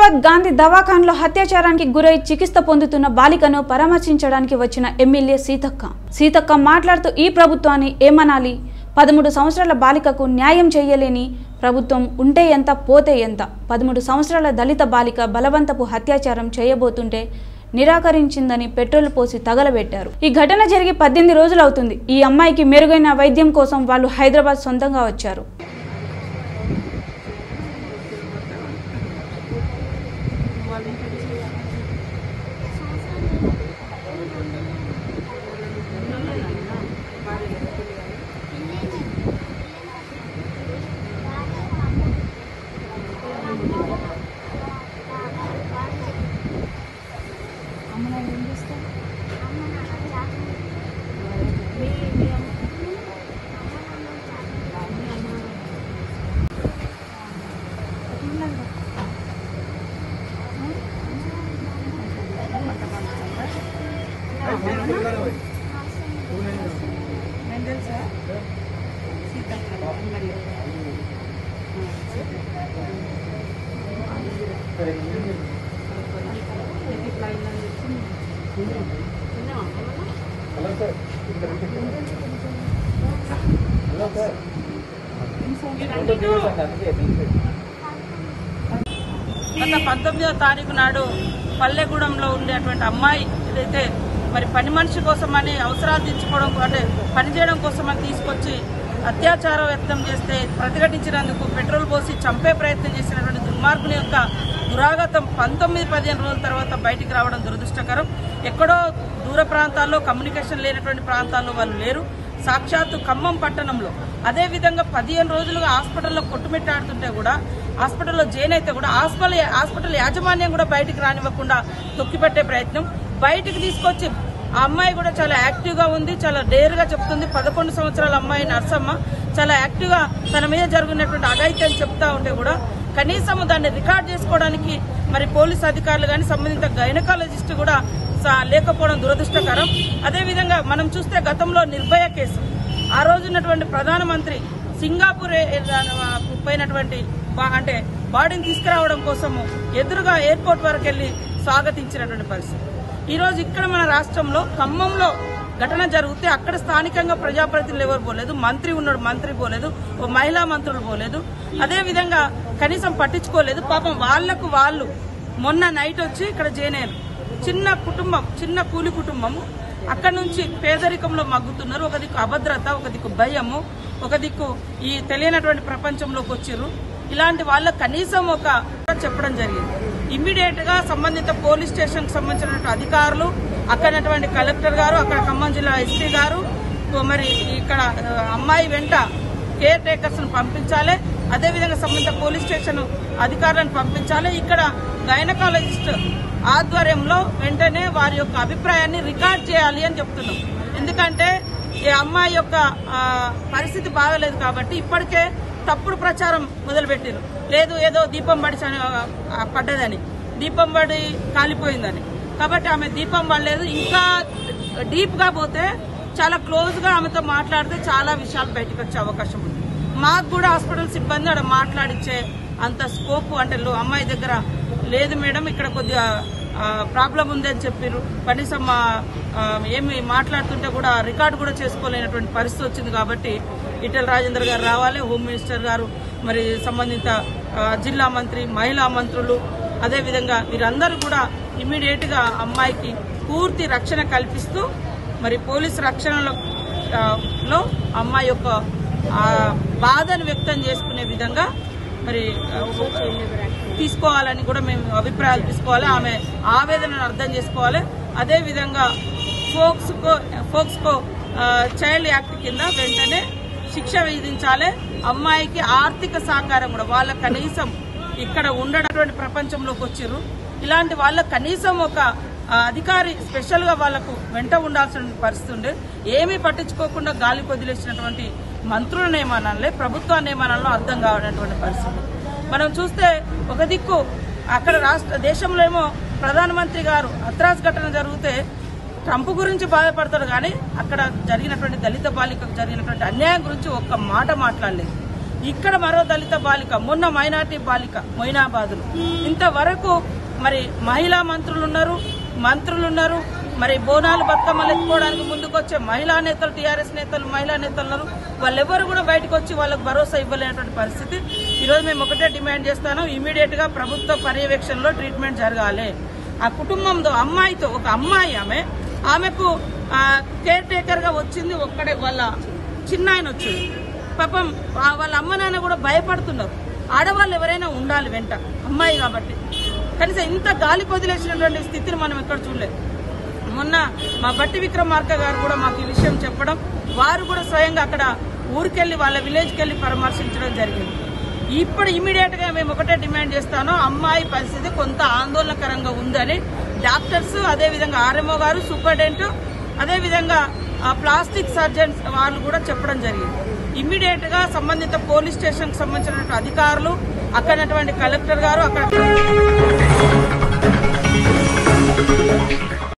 హైదరాబాద్ గాంధీ దవాఖాన్లో అత్యాచారానికి గురై చికిత్స పొందుతున్న బాలికను పరామర్శించడానికి వచ్చిన ఎమ్మెల్యే సీతక్క. సీతక్క మాట్లాడుతూ ఈ ప్రభుత్వాన్ని ఏమనాలి? పదమూడు సంవత్సరాల బాలికకు న్యాయం చేయలేని ప్రభుత్వం ఉంటే ఎంత పోతే ఎంత? పదమూడు సంవత్సరాల దళిత బాలిక బలవంతపు అత్యాచారం చేయబోతుంటే నిరాకరించిందని పెట్రోల్ పోసి తగలబెట్టారు. ఈ ఘటన జరిగి పద్దెనిమిది రోజులు అవుతుంది. ఈ అమ్మాయికి మెరుగైన వైద్యం కోసం వాళ్ళు హైదరాబాద్ సొంతంగా వచ్చారు. Gracias. గత పంతొమ్మిదవ తారీఖు నాడు పల్లెగూడెంలో ఉండేటువంటి అమ్మాయి ఏదైతే మరి పని మనిషి కోసమని అవసరాలు తీర్చుకోవడం అంటే పని చేయడం కోసమని తీసుకొచ్చి అత్యాచారం వ్యక్తం చేస్తే ప్రతిఘటించినందుకు పెట్రోల్ పోసి చంపే ప్రయత్నం చేసినటువంటి దుర్మార్గుని యొక్క దురాగతం పంతొమ్మిది పదిహేను రోజుల తర్వాత బయటికి రావడం దురదృష్టకరం. ఎక్కడో దూర ప్రాంతాల్లో కమ్యూనికేషన్ లేనటువంటి ప్రాంతాల్లో వాళ్ళు లేరు. సాక్షాత్తు ఖమ్మం పట్టణంలో. అదేవిధంగా పదిహేను రోజులుగా హాస్పిటల్లో కొట్టుమిట్టాడుతుంటే కూడా హాస్పిటల్లో జైన్ అయితే కూడా హాస్పిటల్ హాస్పిటల్ యాజమాన్యం కూడా బయటకు రానివ్వకుండా తొక్కిపెట్టే ప్రయత్నం. బయటికి తీసుకొచ్చి ఆ అమ్మాయి కూడా చాలా యాక్టివ్గా ఉంది చాలా డేర్గా చెప్తుంది. పదకొండు సంవత్సరాల అమ్మాయి నర్సమ్మ. చాలా యాక్టివ్గా తన మీద జరుగుతున్నటువంటి అఘాయిత్యం చెప్తా ఉంటే కూడా కనీసం దాన్ని రికార్డ్ చేసుకోవడానికి మరి పోలీస్ అధికారులు కానీ సంబంధిత గైనకాలజిస్ట్ కూడా లేకపోవడం దురదృష్టకరం. అదేవిధంగా మనం చూస్తే గతంలో నిర్భయ కేసు. ఆ రోజున్నటువంటి ప్రధానమంత్రి సింగాపూర్ ఏ- పోయినటువంటి అంటే బాడీని తీసుకురావడం కోసము ఎదురుగా ఎయిర్పోర్ట్ వరకు వెళ్ళి స్వాగతించినటువంటి పరిస్థితి. ఈ రోజు ఇక్కడ మన రాష్ట్రంలో ఖమ్మంలో ఘటన జరిగితే అక్కడ స్థానికంగా ప్రజాప్రతినిధులు ఎవరు పోలేదు. మంత్రి ఉన్నాడు మంత్రి పోలేదు. ఓ మహిళా మంత్రులు పోలేదు. అదే విధంగా కనీసం పట్టించుకోలేదు. పాపం వాళ్ళకు వాళ్ళు మొన్న నైట్ వచ్చి ఇక్కడ జేనేరు చిన్న కుటుంబం చిన్న కూలి కుటుంబము అక్కడ నుంచి పేదరికంలో మగ్గుతున్నారు. ఒక దిక్కు అభద్రత ఒక దిక్కు భయము ఒక దిక్కు ఈ తెలియనటువంటి ప్రపంచంలోకి వచ్చిర్రు. ఇలాంటి వాళ్ళకు కనీసం ఒక చెప్పడం జరిగింది. ఇమ్మీడియట్గా సంబంధిత పోలీస్ స్టేషన్కి సంబంధించినటువంటి అధికారులు అక్కడటువంటి కలెక్టర్ గారు అక్కడ ఖమ్మం జిల్లా ఎస్పీ గారు మరి ఇక్కడ అమ్మాయి వెంట కేర్ టేకర్స్ను పంపించాలి. అదేవిధంగా సంబంధిత పోలీస్ స్టేషన్ అధికారులను పంపించాలి. ఇక్కడ గైనకాలజిస్ట్ ఆధ్వర్యంలో వెంటనే వారి యొక్క అభిప్రాయాన్ని రికార్డ్ చేయాలి అని చెప్తున్నాం. ఎందుకంటే ఈ అమ్మాయి యొక్క పరిస్థితి బాగలేదు కాబట్టి ఇప్పటికే తప్పుడు ప్రచారం మొదలుపెట్టారు లేదు ఏదో దీపం పడి పడ్డదని. దీపం పడి కాలిపోయిందని. కాబట్టి ఆమె దీపం పడలేదు. ఇంకా డీప్గా పోతే చాలా క్లోజ్గా ఆమెతో మాట్లాడితే చాలా విషయాలు బయటకు వచ్చే అవకాశం ఉంది. మాకు కూడా హాస్పిటల్ సిబ్బంది ఆడ మాట్లాడిచ్చే అంత స్కోప్ అంటే అమ్మాయి దగ్గర లేదు మేడం ఇక్కడ కొద్దిగా ప్రాబ్లం ఉంది అని చెప్పారు కనీసం మా, ఏమి మాట్లాడుతుంటే కూడా రికార్డు కూడా చేసుకోలేనటువంటి పరిస్థితి వచ్చింది కాబట్టి ఇటల్ రాజేందర్ గారు రావాలి హోమ్ మినిస్టర్ గారు మరి సంబంధిత జిల్లా మంత్రి మహిళా మంత్రులు అదేవిధంగా వీరందరూ కూడా ఇమీడియట్గా అమ్మాయికి పూర్తి రక్షణ కల్పిస్తూ మరి పోలీసు రక్షణలో లో అమ్మాయి యొక్క బాధను వ్యక్తం చేసుకునే విధంగా మరి తీసుకోవాలని కూడా మేము అభిప్రాయాలు తీసుకోవాలి ఆమె ఆవేదనను అర్థం చేసుకోవాలి. అదేవిధంగా ఫోక్స్కో ఫోక్స్కో చైల్డ్ యాక్ట్ కింద వెంటనే శిక్ష విధించాలి. అమ్మాయికి ఆర్థిక సహకారం కూడా. వాళ్ళ కనీసం ఇక్కడ ఉండేటువంటి ప్రపంచంలోకి వచ్చిర్రు. ఇలాంటి వాళ్ళ కనీసం ఒక అధికారి స్పెషల్గా వాళ్ళకు వెంట ఉండాల్సిన పరిస్థితి ఉండే. ఏమీ పట్టించుకోకుండా గాలి వదిలేసినటువంటి మంత్రులను ఏమనాలే ప్రభుత్వాన్ని ఏమనాలో అర్థం కావనటువంటి పరిస్థితి. మనం చూస్తే ఒక దిక్కు అక్కడ రాష్ట్ర దేశంలో ఏమో ప్రధానమంత్రి గారు అత్రాస్ ఘటన జరిగితే ట్రంప్ గురించి బాధపడతాడు కానీ అక్కడ జరిగినటువంటి దళిత బాలికకు జరిగినటువంటి అన్యాయం గురించి ఒక్క మాట మాట్లాడలేదు. ఇక్కడ మరో దళిత బాలిక మొన్న మైనార్టీ బాలిక మొయినాబాదులు. ఇంతవరకు మరి మహిళా మంత్రులు ఉన్నారు మంత్రులు ఉన్నారు మరి బోనాలు బతుకమ్మలు ఎత్తుకోవడానికి ముందుకు మహిళా నేతలు టీఆర్ఎస్ నేతలు మహిళా నేతలు ఉన్నారు. వాళ్ళెవ్వరు కూడా బయటకు వచ్చి వాళ్ళకు భరోసా ఇవ్వలేనటువంటి పరిస్థితి. ఈరోజు మేము ఒకటే డిమాండ్ చేస్తాను ఇమీడియట్గా ప్రభుత్వ పర్యవేక్షణలో ట్రీట్మెంట్ జరగాలి. ఆ కుటుంబంతో అమ్మాయితో ఒక అమ్మాయి ఆమె ఆమెకు కేర్ టేకర్గా వచ్చింది ఒక్కడే వాళ్ళ చిన్న ఆయన వచ్చింది పాపం వాళ్ళ అమ్మ నాన్న కూడా భయపడుతున్నారు. ఆడవాళ్ళు ఎవరైనా ఉండాలి వెంట అమ్మాయి కాబట్టి. కనీసం ఇంత గాలి వదిలేసినటువంటి స్థితిని మనం ఎక్కడ చూడలేదు. మొన్న మా బట్టి విక్రమార్క గారు కూడా మాకు ఈ విషయం చెప్పడం వారు కూడా స్వయంగా అక్కడ ఊరికెళ్ళి వాళ్ళ విలేజ్కి వెళ్ళి పరామర్శించడం జరిగింది. ఇప్పుడు ఇమీడియట్గా మేము ఒకటే డిమాండ్ చేస్తాను. అమ్మాయి పరిస్థితి కొంత ఆందోళనకరంగా ఉందని. డాక్టర్స్ అదేవిధంగా ఆర్ఎంఓ గారు సూపరింటెండెంట్ అదేవిధంగా ప్లాస్టిక్ సర్జన్స్ వాళ్ళు కూడా చెప్పడం జరిగింది. ఇమ్మీడియట్గా సంబంధిత పోలీస్ స్టేషన్కి సంబంధించినటువంటి అధికారులు అక్కడ కలెక్టర్ గారు అక్కడ